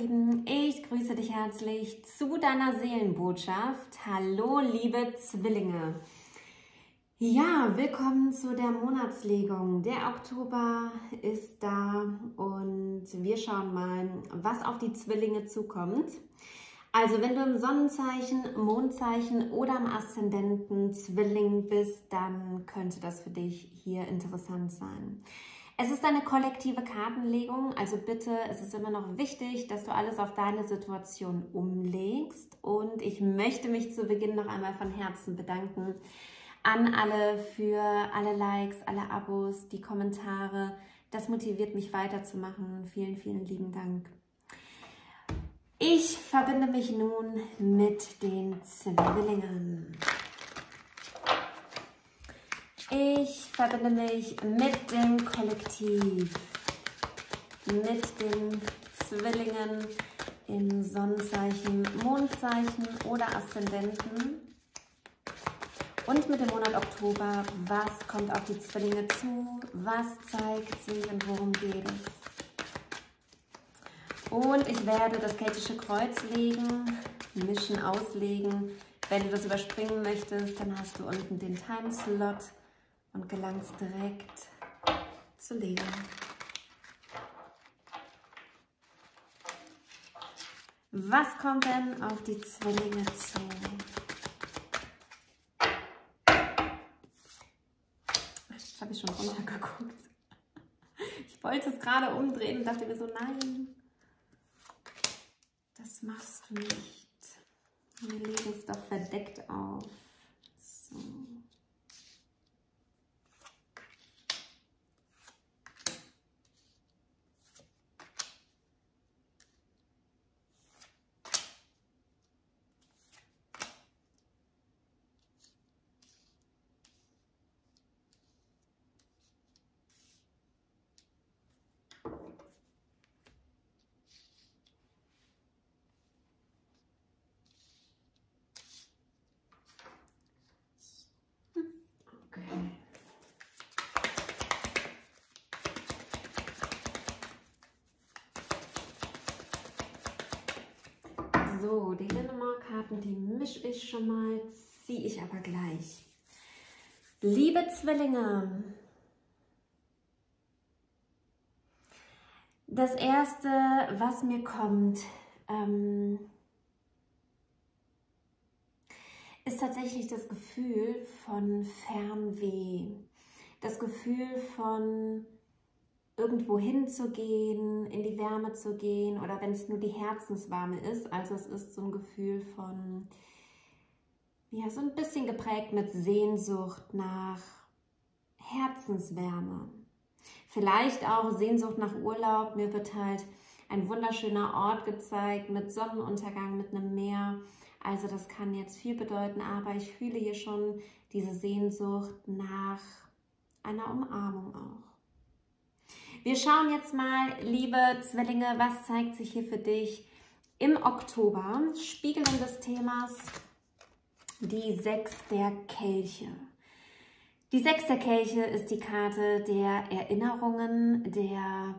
Lieben, ich grüße dich herzlich zu deiner Seelenbotschaft. Hallo, liebe Zwillinge. Ja, willkommen zu der Monatslegung. Der Oktober ist da und wir schauen mal, was auf die Zwillinge zukommt. Also, wenn du im Sonnenzeichen, Mondzeichen oder im Aszendenten Zwilling bist, dann könnte das für dich hier interessant sein. Es ist eine kollektive Kartenlegung, also bitte, es ist immer noch wichtig, dass du alles auf deine Situation umlegst. Und ich möchte mich zu Beginn noch einmal von Herzen bedanken an alle für alle Likes, alle Abos, die Kommentare. Das motiviert mich weiterzumachen. Vielen, vielen lieben Dank. Ich verbinde mich nun mit den Zwillingen. Ich verbinde mich mit dem Kollektiv, mit den Zwillingen in Sonnenzeichen, Mondzeichen oder Aszendenten und mit dem Monat Oktober. Was kommt auf die Zwillinge zu? Was zeigt sich und worum geht es? Und ich werde das keltische Kreuz legen, mischen, auslegen. Wenn du das überspringen möchtest, dann hast du unten den Timeslot und gelangst direkt zu Leben. Was kommt denn auf die Zwillinge zu? Jetzt habe ich schon runtergeguckt. Ich wollte es gerade umdrehen und dachte mir so, nein, das machst du nicht. Wir legen es doch verdeckt auf. So. Die Dänemark-Karten, die mische ich schon mal, ziehe ich aber gleich. Liebe Zwillinge, das erste, was mir kommt, ähm, ist tatsächlich das Gefühl von Fernweh. Das Gefühl von irgendwo hinzugehen, in die Wärme zu gehen oder wenn es nur die Herzenswarme ist. Also es ist so ein Gefühl von, ja, so ein bisschen geprägt mit Sehnsucht nach Herzenswärme. Vielleicht auch Sehnsucht nach Urlaub. Mir wird halt ein wunderschöner Ort gezeigt mit Sonnenuntergang, mit einem Meer. Also das kann jetzt viel bedeuten, aber ich fühle hier schon diese Sehnsucht nach einer Umarmung auch. Wir schauen jetzt mal, liebe Zwillinge, was zeigt sich hier für dich im Oktober? Spiegelung des Themas, die Sechs der Kelche. Die Sechs der Kelche ist die Karte der Erinnerungen, der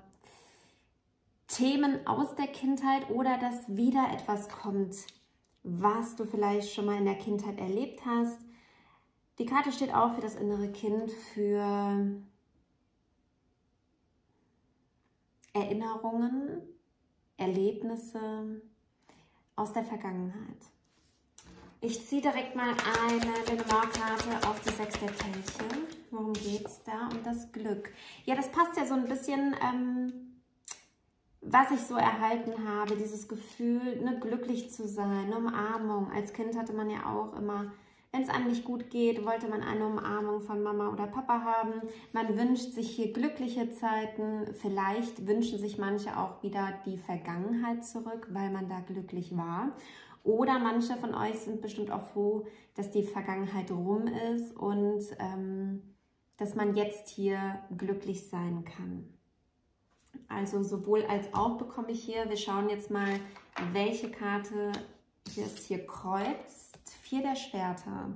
Themen aus der Kindheit oder dass wieder etwas kommt, was du vielleicht schon mal in der Kindheit erlebt hast. Die Karte steht auch für das innere Kind, für Erinnerungen, Erlebnisse aus der Vergangenheit. Ich ziehe direkt mal eine Lenormand-Karte auf die Sechs der Kelche. Worum geht es da? Um das Glück. Ja, das passt ja so ein bisschen, ähm, was ich so erhalten habe. Dieses Gefühl, ne, glücklich zu sein, eine Umarmung. Als Kind hatte man ja auch immer wenn es einem nicht gut geht, wollte man eine Umarmung von Mama oder Papa haben. Man wünscht sich hier glückliche Zeiten. Vielleicht wünschen sich manche auch wieder die Vergangenheit zurück, weil man da glücklich war. Oder manche von euch sind bestimmt auch froh, dass die Vergangenheit rum ist und ähm, dass man jetzt hier glücklich sein kann. Also sowohl als auch bekomme ich hier. Wir schauen jetzt mal, welche Karte hier ist hier Kreuz Vier der Schwerter.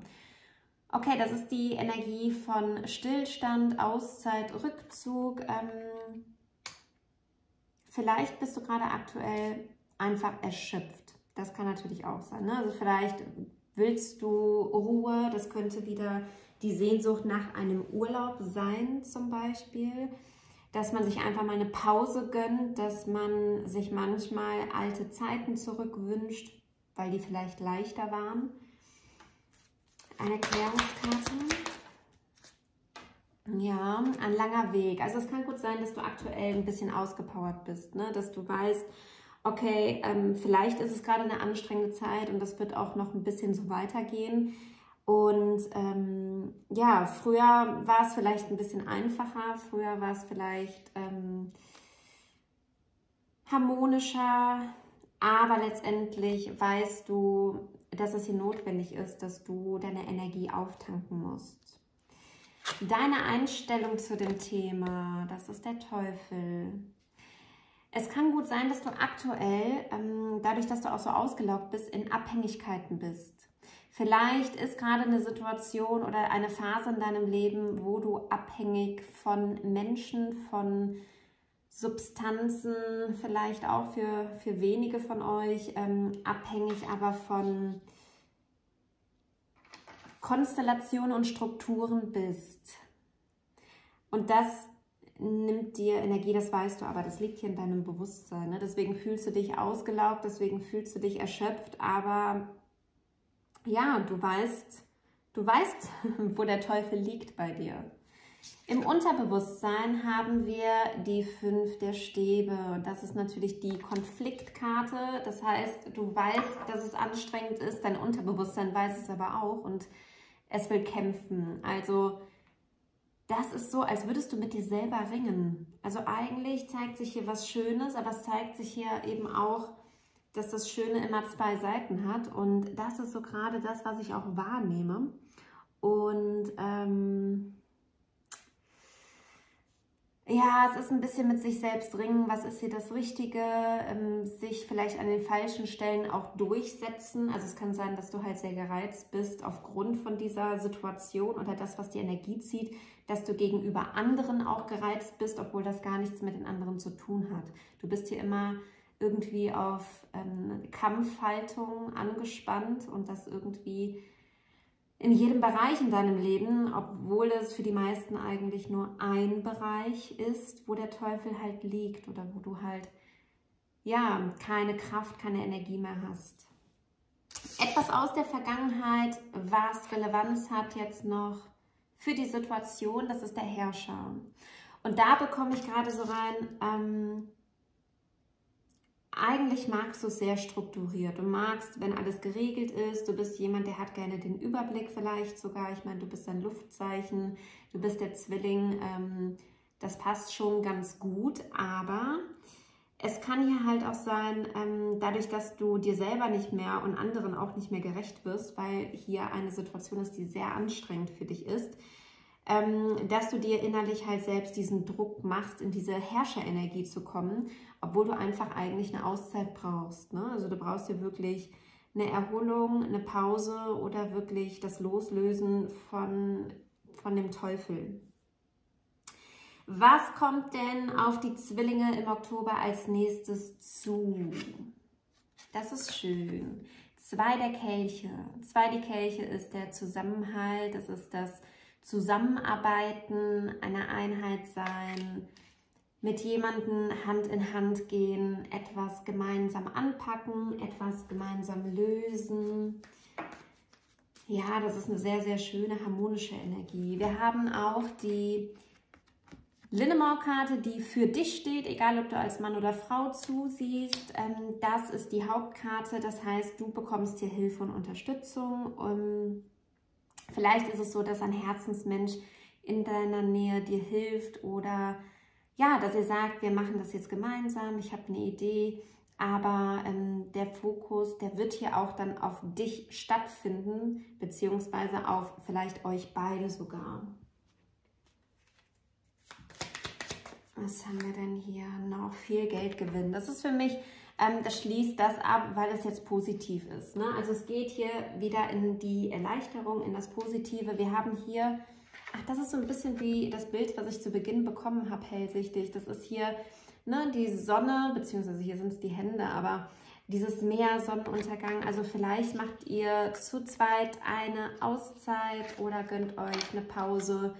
Okay, das ist die Energie von Stillstand, Auszeit, Rückzug. Ähm, vielleicht bist du gerade aktuell einfach erschöpft. Das kann natürlich auch sein. Ne? Also vielleicht willst du Ruhe, das könnte wieder die Sehnsucht nach einem Urlaub sein zum Beispiel, dass man sich einfach mal eine Pause gönnt, dass man sich manchmal alte Zeiten zurückwünscht, weil die vielleicht leichter waren. Eine Erklärungskarte. Ja, ein langer Weg. Also es kann gut sein, dass du aktuell ein bisschen ausgepowert bist, ne? dass du weißt, okay, ähm, vielleicht ist es gerade eine anstrengende Zeit und das wird auch noch ein bisschen so weitergehen. Und ähm, ja, früher war es vielleicht ein bisschen einfacher, früher war es vielleicht ähm, harmonischer, aber letztendlich weißt du, dass es hier notwendig ist, dass du deine Energie auftanken musst. Deine Einstellung zu dem Thema, das ist der Teufel. Es kann gut sein, dass du aktuell, ähm, dadurch, dass du auch so ausgelaugt bist, in Abhängigkeiten bist. Vielleicht ist gerade eine Situation oder eine Phase in deinem Leben, wo du abhängig von Menschen, von Substanzen, vielleicht auch für, für wenige von euch, ähm, abhängig aber von Konstellationen und Strukturen bist. Und das nimmt dir Energie, das weißt du, aber das liegt hier in deinem Bewusstsein. Ne? Deswegen fühlst du dich ausgelaugt, deswegen fühlst du dich erschöpft, aber ja, du weißt, du weißt, wo der Teufel liegt bei dir. Im Unterbewusstsein haben wir die fünf der Stäbe das ist natürlich die Konfliktkarte. Das heißt, du weißt, dass es anstrengend ist, dein Unterbewusstsein weiß es aber auch und es will kämpfen. Also das ist so, als würdest du mit dir selber ringen. Also eigentlich zeigt sich hier was Schönes, aber es zeigt sich hier eben auch, dass das Schöne immer zwei Seiten hat. Und das ist so gerade das, was ich auch wahrnehme. Und ähm, ja, es ist ein bisschen mit sich selbst ringen, was ist hier das Richtige, ähm, sich vielleicht an den falschen Stellen auch durchsetzen. Also es kann sein, dass du halt sehr gereizt bist aufgrund von dieser Situation oder das, was die Energie zieht, dass du gegenüber anderen auch gereizt bist, obwohl das gar nichts mit den anderen zu tun hat. Du bist hier immer irgendwie auf ähm, Kampfhaltung angespannt und das irgendwie in jedem Bereich in deinem Leben, obwohl es für die meisten eigentlich nur ein Bereich ist, wo der Teufel halt liegt oder wo du halt ja keine Kraft, keine Energie mehr hast. Etwas aus der Vergangenheit, was Relevanz hat jetzt noch für die Situation, das ist der Herrscher. Und da bekomme ich gerade so rein, ähm, eigentlich magst du es sehr strukturiert. Du magst, wenn alles geregelt ist. Du bist jemand, der hat gerne den Überblick vielleicht sogar. Ich meine, du bist ein Luftzeichen, du bist der Zwilling. Ähm, das passt schon ganz gut, aber es kann hier halt auch sein, ähm, dadurch, dass du dir selber nicht mehr und anderen auch nicht mehr gerecht wirst, weil hier eine Situation ist, die sehr anstrengend für dich ist, ähm, dass du dir innerlich halt selbst diesen Druck machst, in diese Herrscherenergie zu kommen, obwohl du einfach eigentlich eine Auszeit brauchst. Ne? Also du brauchst hier wirklich eine Erholung, eine Pause oder wirklich das Loslösen von, von dem Teufel. Was kommt denn auf die Zwillinge im Oktober als nächstes zu? Das ist schön. Zwei der Kelche. Zwei der Kelche ist der Zusammenhalt, das ist das Zusammenarbeiten, eine Einheit sein, mit jemandem Hand in Hand gehen, etwas gemeinsam anpacken, etwas gemeinsam lösen. Ja, das ist eine sehr, sehr schöne harmonische Energie. Wir haben auch die Linnemore-Karte, die für dich steht, egal ob du als Mann oder Frau zusiehst. Ähm, das ist die Hauptkarte, das heißt, du bekommst hier Hilfe und Unterstützung. Ähm, Vielleicht ist es so, dass ein Herzensmensch in deiner Nähe dir hilft oder ja, dass ihr sagt, wir machen das jetzt gemeinsam, ich habe eine Idee, aber ähm, der Fokus, der wird hier auch dann auf dich stattfinden, beziehungsweise auf vielleicht euch beide sogar. Was haben wir denn hier noch? Viel Geld gewinnen. Das ist für mich ähm, das schließt das ab, weil es jetzt positiv ist. Ne? Also es geht hier wieder in die Erleichterung, in das Positive. Wir haben hier, ach, das ist so ein bisschen wie das Bild, was ich zu Beginn bekommen habe, hellsichtig. Das ist hier ne, die Sonne, beziehungsweise hier sind es die Hände, aber dieses Meer, Sonnenuntergang. Also vielleicht macht ihr zu zweit eine Auszeit oder gönnt euch eine Pause.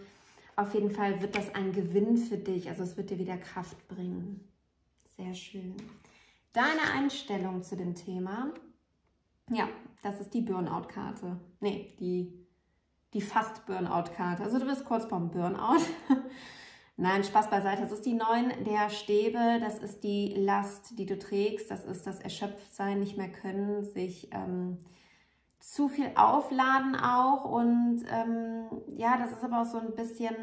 Auf jeden Fall wird das ein Gewinn für dich. Also es wird dir wieder Kraft bringen. Sehr schön. Deine Einstellung zu dem Thema. Ja, das ist die Burnout-Karte. Nee, die, die Fast-Burnout-Karte. Also du bist kurz vorm Burnout. Nein, Spaß beiseite. Das ist die 9 der Stäbe. Das ist die Last, die du trägst. Das ist das Erschöpftsein, nicht mehr können, sich ähm, zu viel aufladen auch. Und ähm, ja, das ist aber auch so ein bisschen,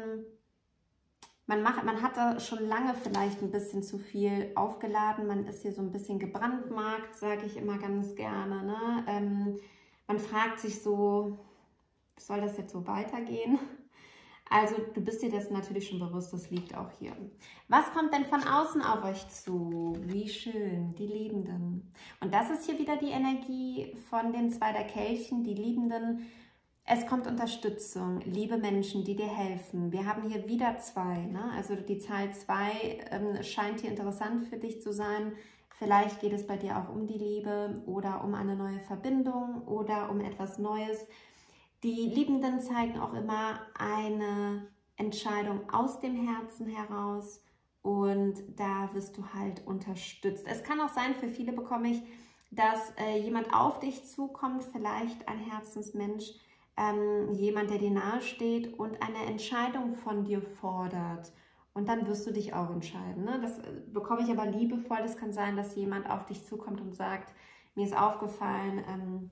man, macht, man hat da schon lange vielleicht ein bisschen zu viel aufgeladen. Man ist hier so ein bisschen gebrandmarkt, sage ich immer ganz gerne. Ne? Ähm, man fragt sich so, soll das jetzt so weitergehen? Also du bist dir das natürlich schon bewusst, das liegt auch hier. Was kommt denn von außen auf euch zu? Wie schön, die Liebenden. Und das ist hier wieder die Energie von den zwei der Kelchen, die Liebenden. Es kommt Unterstützung, liebe Menschen, die dir helfen. Wir haben hier wieder zwei. Ne? Also die Zahl zwei ähm, scheint hier interessant für dich zu sein. Vielleicht geht es bei dir auch um die Liebe oder um eine neue Verbindung oder um etwas Neues. Die Liebenden zeigen auch immer eine Entscheidung aus dem Herzen heraus und da wirst du halt unterstützt. Es kann auch sein, für viele bekomme ich, dass äh, jemand auf dich zukommt, vielleicht ein Herzensmensch, ähm, jemand, der dir nahe steht und eine Entscheidung von dir fordert. Und dann wirst du dich auch entscheiden. Ne? Das äh, bekomme ich aber liebevoll. Es kann sein, dass jemand auf dich zukommt und sagt, mir ist aufgefallen, ähm,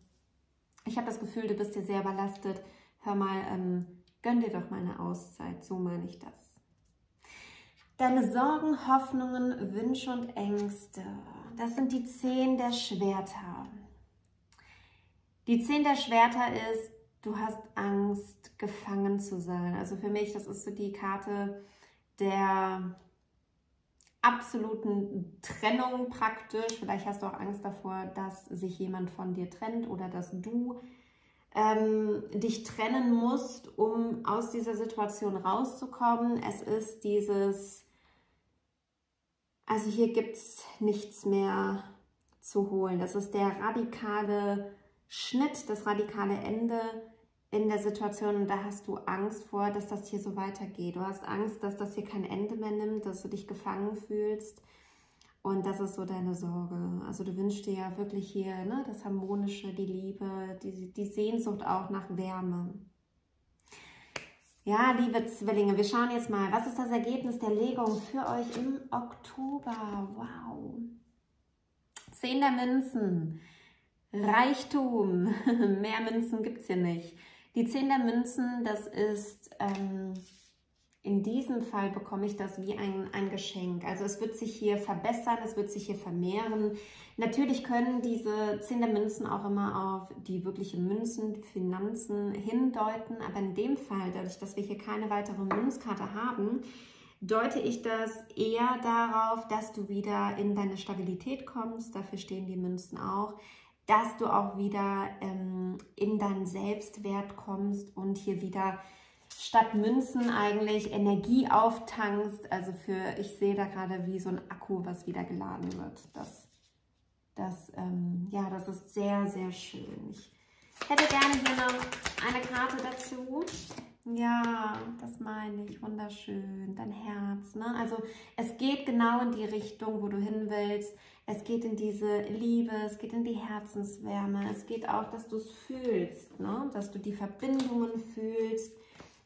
ich habe das Gefühl, du bist dir sehr überlastet. Hör mal, ähm, gönn dir doch mal eine Auszeit. So meine ich das. Deine Sorgen, Hoffnungen, Wünsche und Ängste. Das sind die zehn der Schwerter. Die zehn der Schwerter ist, du hast Angst, gefangen zu sein. Also für mich, das ist so die Karte der absoluten Trennung praktisch. Vielleicht hast du auch Angst davor, dass sich jemand von dir trennt oder dass du ähm, dich trennen musst, um aus dieser Situation rauszukommen. Es ist dieses, also hier gibt es nichts mehr zu holen. Das ist der radikale Schnitt, das radikale Ende in der Situation und da hast du Angst vor, dass das hier so weitergeht. Du hast Angst, dass das hier kein Ende mehr nimmt, dass du dich gefangen fühlst. Und das ist so deine Sorge. Also du wünschst dir ja wirklich hier ne, das Harmonische, die Liebe, die, die Sehnsucht auch nach Wärme. Ja, liebe Zwillinge, wir schauen jetzt mal, was ist das Ergebnis der Legung für euch im Oktober? Wow. Zehn der Münzen. Reichtum. Mehr Münzen gibt es hier nicht. Die 10 der Münzen, das ist, ähm, in diesem Fall bekomme ich das wie ein, ein Geschenk. Also es wird sich hier verbessern, es wird sich hier vermehren. Natürlich können diese 10 der Münzen auch immer auf die wirklichen Münzen, Finanzen hindeuten, aber in dem Fall, dadurch, dass wir hier keine weitere Münzkarte haben, deute ich das eher darauf, dass du wieder in deine Stabilität kommst. Dafür stehen die Münzen auch dass du auch wieder ähm, in deinen Selbstwert kommst und hier wieder statt Münzen eigentlich Energie auftankst. Also für, ich sehe da gerade wie so ein Akku, was wieder geladen wird. Das, das, ähm, ja, das ist sehr, sehr schön. Ich hätte gerne hier noch eine Karte dazu. Ja, das meine ich. Wunderschön. Dein Herz. Ne? Also es geht genau in die Richtung, wo du hin willst. Es geht in diese Liebe, es geht in die Herzenswärme. Es geht auch, dass du es fühlst, ne? dass du die Verbindungen fühlst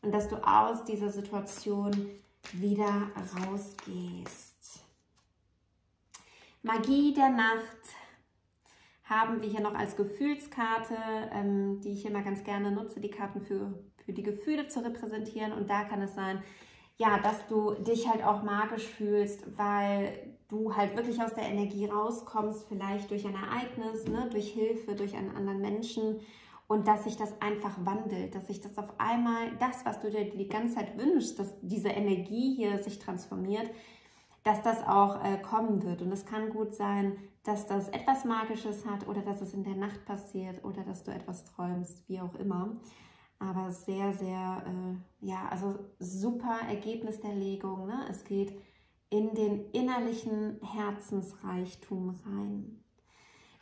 und dass du aus dieser Situation wieder rausgehst. Magie der Nacht haben wir hier noch als Gefühlskarte, ähm, die ich immer ganz gerne nutze, die Karten für, für die Gefühle zu repräsentieren. Und da kann es sein, ja, dass du dich halt auch magisch fühlst, weil du halt wirklich aus der Energie rauskommst, vielleicht durch ein Ereignis, ne, durch Hilfe, durch einen anderen Menschen und dass sich das einfach wandelt, dass sich das auf einmal, das, was du dir die ganze Zeit wünschst, dass diese Energie hier sich transformiert, dass das auch äh, kommen wird. Und es kann gut sein, dass das etwas Magisches hat oder dass es in der Nacht passiert oder dass du etwas träumst, wie auch immer. Aber sehr, sehr, äh, ja, also super Ergebnis der Legung. Ne? Es geht in den innerlichen Herzensreichtum rein.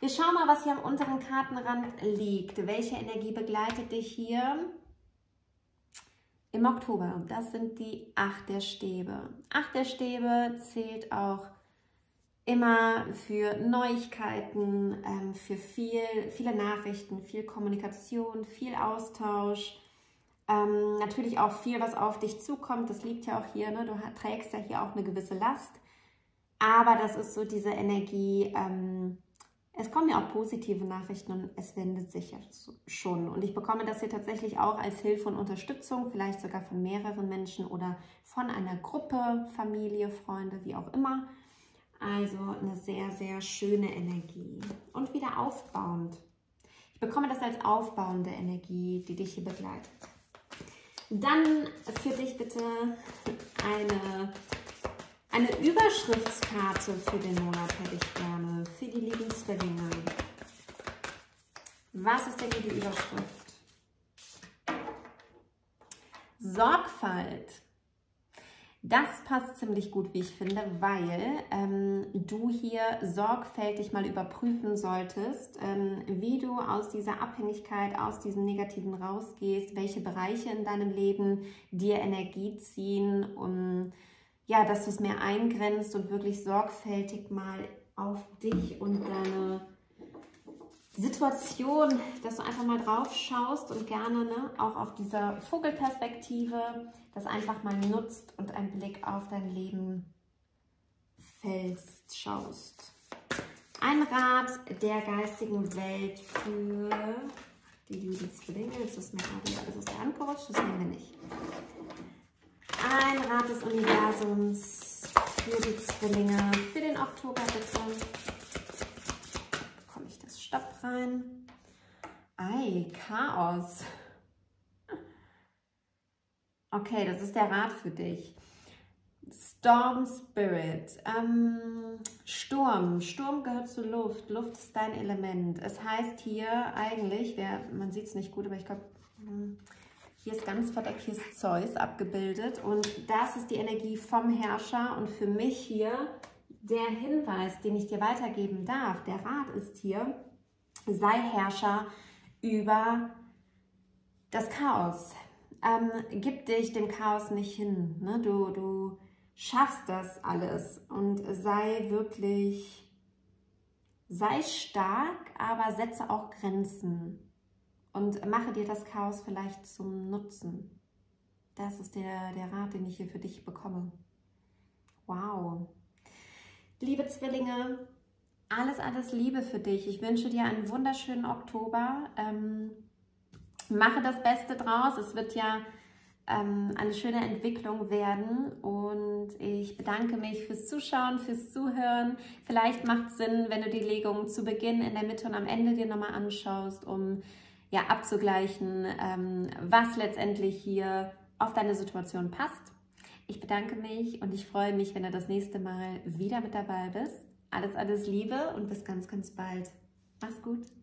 Wir schauen mal, was hier am unteren Kartenrand liegt. Welche Energie begleitet dich hier im Oktober? Das sind die Acht der Stäbe. Acht der Stäbe zählt auch immer für Neuigkeiten, ähm, für viel, viele Nachrichten, viel Kommunikation, viel Austausch. Ähm, natürlich auch viel, was auf dich zukommt. Das liegt ja auch hier. Ne? Du trägst ja hier auch eine gewisse Last. Aber das ist so diese Energie. Ähm, es kommen ja auch positive Nachrichten und es wendet sich ja schon. Und ich bekomme das hier tatsächlich auch als Hilfe und Unterstützung, vielleicht sogar von mehreren Menschen oder von einer Gruppe, Familie, Freunde, wie auch immer. Also eine sehr, sehr schöne Energie und wieder aufbauend. Ich bekomme das als aufbauende Energie, die dich hier begleitet. Dann für dich bitte eine, eine Überschriftskarte für den Monat hätte ich gerne, für die Zwillinge. Was ist denn hier die Überschrift? Sorgfalt. Das passt ziemlich gut, wie ich finde, weil ähm, du hier sorgfältig mal überprüfen solltest, ähm, wie du aus dieser Abhängigkeit, aus diesem Negativen rausgehst, welche Bereiche in deinem Leben dir Energie ziehen, um ja, dass du es mehr eingrenzt und wirklich sorgfältig mal auf dich und deine Situation, dass du einfach mal drauf schaust und gerne ne, auch auf dieser Vogelperspektive das einfach mal nutzt und einen Blick auf dein Leben fällst, schaust. Ein Rat der geistigen Welt für die lieben Zwillinge. Jetzt ist mir alles aus der Hand das nehmen wir nicht. Ein Rat des Universums für die Zwillinge für den Oktober bitte. Stopp rein. Ei, Chaos. Okay, das ist der Rat für dich. Storm Spirit. Ähm, Sturm. Sturm gehört zur Luft. Luft ist dein Element. Es heißt hier eigentlich, wer, man sieht es nicht gut, aber ich glaube, hm, hier ist ganz verdeckt, hier ist Zeus abgebildet. Und das ist die Energie vom Herrscher. Und für mich hier der Hinweis, den ich dir weitergeben darf, der Rat ist hier, sei Herrscher über das Chaos. Ähm, gib dich dem Chaos nicht hin. Ne? Du, du schaffst das alles und sei wirklich, sei stark, aber setze auch Grenzen und mache dir das Chaos vielleicht zum Nutzen. Das ist der, der Rat, den ich hier für dich bekomme. Wow. Liebe Zwillinge, alles, alles Liebe für dich. Ich wünsche dir einen wunderschönen Oktober. Ähm, mache das Beste draus. Es wird ja ähm, eine schöne Entwicklung werden. Und ich bedanke mich fürs Zuschauen, fürs Zuhören. Vielleicht macht es Sinn, wenn du die Legung zu Beginn, in der Mitte und am Ende dir nochmal anschaust, um ja abzugleichen, ähm, was letztendlich hier auf deine Situation passt. Ich bedanke mich und ich freue mich, wenn du das nächste Mal wieder mit dabei bist. Alles, alles Liebe und bis ganz, ganz bald. Mach's gut.